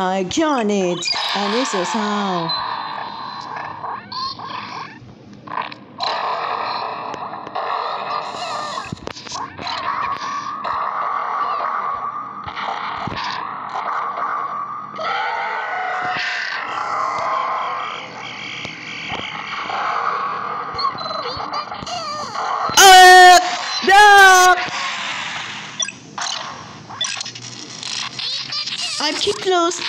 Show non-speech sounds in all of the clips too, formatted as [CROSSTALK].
I got it. And this is how. Uh, no! I'm too close.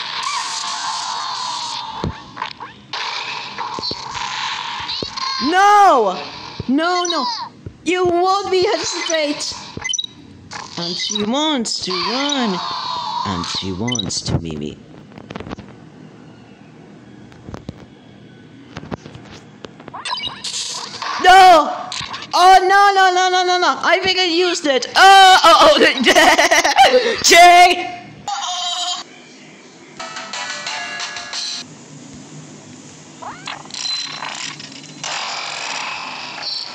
No! No, no. You won't be hesitate. And she wants to run. And she wants to be me. No! Oh no no no no no no! I think I used it. Oh oh oh! [LAUGHS]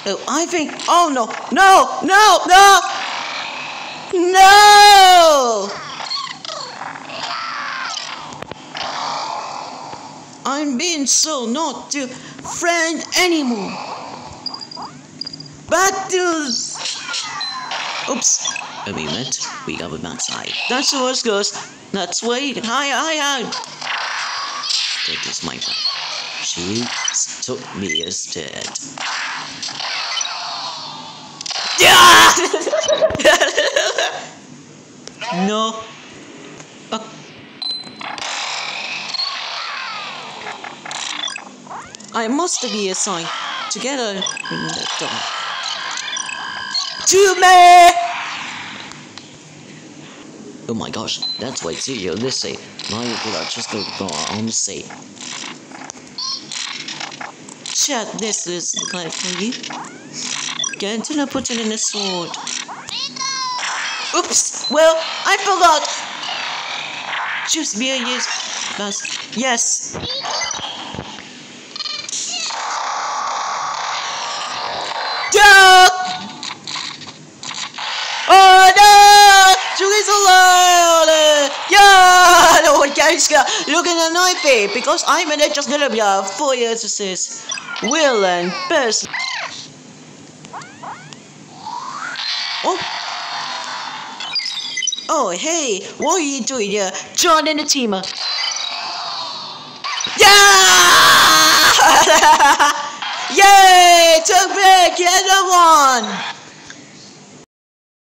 I think. Oh no no no no no! I'm being so not to friend anymore. Battles! Oops. When we met, we got with outside. That's the worst goes. Let's wait. Hi, hi, hi. That is my friend. She took me instead. No. Uh, I must be a sign. Together in the dark. To me! Oh my gosh, that's why Sergio this say. Now Mario could just go go on say. Chat, this is the guy for you. Get until I put it in a sword. Oops! Well, I forgot! Choose beer, yes. Plus, yes. Duck! Oh no! Julie's alive! Yeah! [LAUGHS] No one cares. Looking at knife because I'm it just gonna be a four years assist. Will and best. Oh. Oh, hey, what are you doing here? Join in the team. Yeah! [LAUGHS] Yay! Took back, the one!